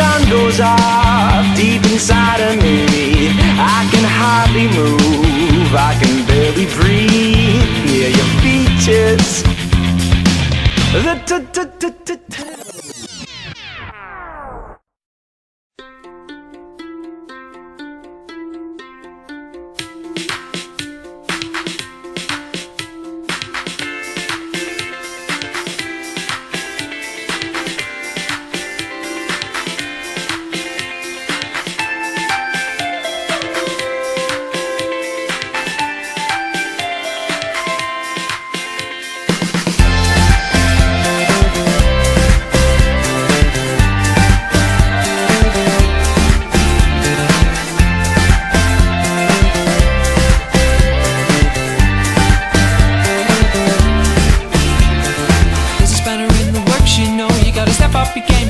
gun goes off deep inside of me. I can hardly move, I can barely breathe. Yeah, your features. The up, became.